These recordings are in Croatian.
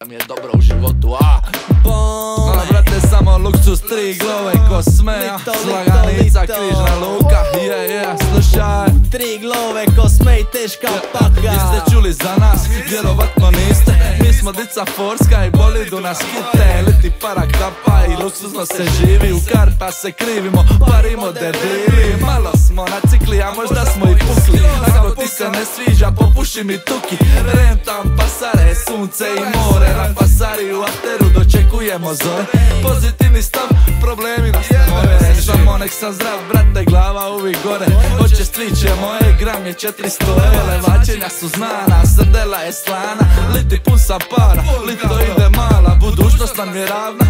da mi je dobro u životu, a. Brate samo luksus, tri glove ko sme, slaganica, križna luka, je, je, slušaj. Tri glove ko sme i teška paka Jeste čuli za nas, vjerovatno niste. Mi smo dica Forska i bolidu nas kite Liti para kapa i luksuzno se živi. U karpa se krivimo, parimo debili Malo smo na cikli, a možda se ne sviđa, popuši mi tuki. Rentam pasare, sunce i more. Na pasari u afteru dočekujemo zore. Pozitivni stav, problemi nas ne more. Samo nek sam zdrav, brate, glava uvijek gore. Hoće striće moje, gram je 400 evo Levačenja su znana, srdela je slana. Liti pun sa para, lito ide mala. Budućnost nam je ravna,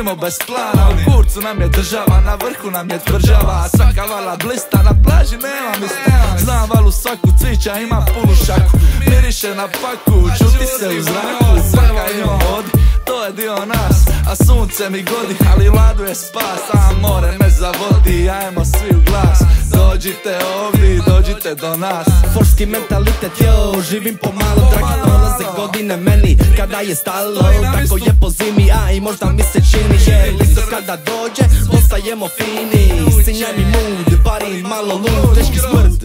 živimo bez plana U kurcu nam je država, na vrhu nam je tvrđava Svaka vala blista, na plaži nema mista Znam valu svaku, cvića ima punu šaku. Miriše na paku, čuti se u zraku. Svaka ima vodi, to je dio nas A sunce mi godi, ali vladu je spas A more me zavodi, ajmo svi u glas. Dođite ovdje, dođite do nas. Forski mentalitet, yo, živim pomalo Dragi prolaze godine meni kada je stalo Tako je po zimi, a i možda mi se čini. Jer listo kada dođe, postajemo fini. Sinjaj mi mood, pari malo lud Teški smrd,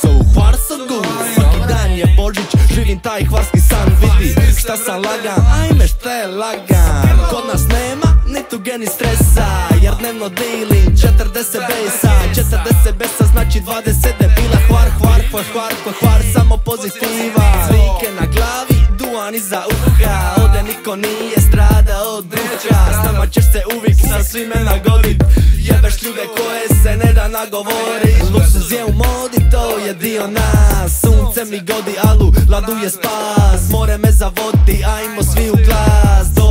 so hvar so good. Svaki dan je Božić, živim taj hvarski san Vidi šta sam lagan, je lagan. Kod nas nema ni tuge ni stresa. Jer dnevno dealing 40 besa. 40 besa znači 20 debila Hvar, hvar, hvar, hvar, hvar, hvar Samo pozitiva. Zvike na glavi, duan iza uha. Ovdje niko nije strada od duha. S nama ćeš se uvijek sa svime nagodit. Jebeš ljude koje se ne da nagovorit Luksuz je u modi, to je dio nas. Sunce mi godi, alu, ladu je spas. More me zavodi, ajmo svi u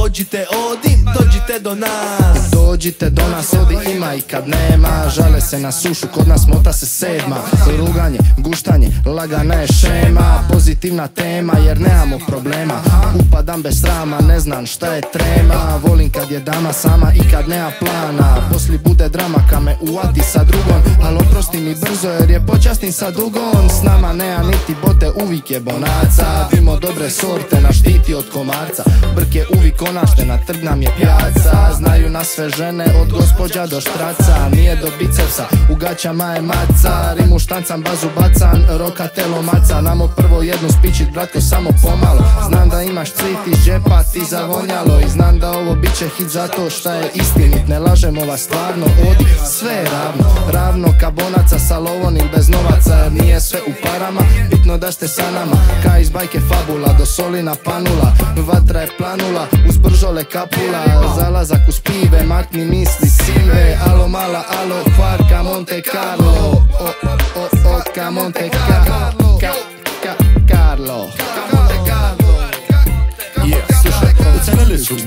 Dođite, odi, dođite do nas Dođite do nas, odi ima i kad nema. Žale se na sušu, kod nas mota se sedma. Ruganje, guštanje, lagana je šema. Pozitivna tema jer nemamo problema. Upadam bez srama, ne znam šta je trema. Volim kad je dama sama i kad nema plana. Posli bude drama ka me uvati sa drugom. Al oprosti mi brzo jer je počastim sa dugom. S nama nema niti bote, uvijek je bonaca. Vimo dobre sorte, na štiti od komarca. Brke uvijek onašte, na trg nam je pjaca Znaju nas sve žene, od gospođa do štraca Nije do bicepsa, u gaćama je maca Rimu štancam, bazu bacan, roka telo maca. Namo prvo jednu spičit, bratko, samo pomalo. Znam da imaš cvit iz džepa, ti zavonjalo. I znam da ovo bit će hit zato šta je istinit. Ne lažem ova stvarno, odi, sve je ravno. Ravno ka bonaca sa lovonim bez novaca nije sve u parama, bitno da ste sa nama Ka iz bajke fabula, do solina panula. Vatra je planula, uz bržole kapula Zalazak uz pive, mi misli simre Alo mala, alo farka Monte Carlo. O, oh, o, oh, o, oh, Monte Carlo. Ka, ka, Carlo. Monte Carlo. Yeah, слушай, у тебя налезут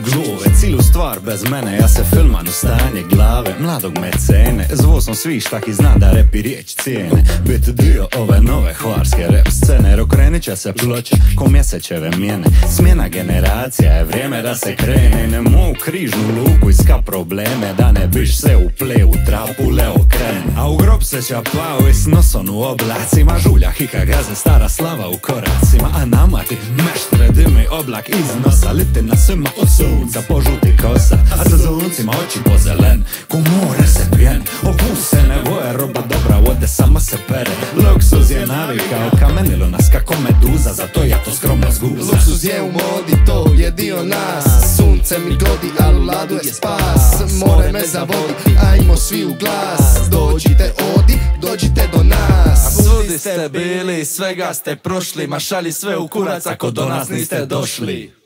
stvar bez mene. Ja se filman u stanje glave, mladog mecene. Zvo sam sviš tak i znam da repi riječ cijene. Bit dio ove nove hvarske rap scene. Jer okrenit će se ploče ko mjesečeve mjene Smjena generacija je vrijeme da se krene. Ne mogu križnu luku iska probleme Da ne biš se u plevu trapu leo krene A u grob se čapao i s nosom u oblacima. Žulja hika gaze stara slava u koracima. A nama ti meštre dimi oblak iz nosa. Liti na svima od sunca požuti kosa A sa zuncima oči pozelen. Ko more se pijen Opusene boje roba dobra Ode sama se pere. Luksuz je navikao kamenilo nas kako meduza Zato ja to skromno zguza. Luksuz je u modi, to je dio nas. Sunce mi godi, a u ladu je spas. More me zavodi, ajmo svi u glas. Dođite, odi, dođite do nas. Svudi ste bili, svega ste prošli Ma šalji sve u kurac ako do nas niste došli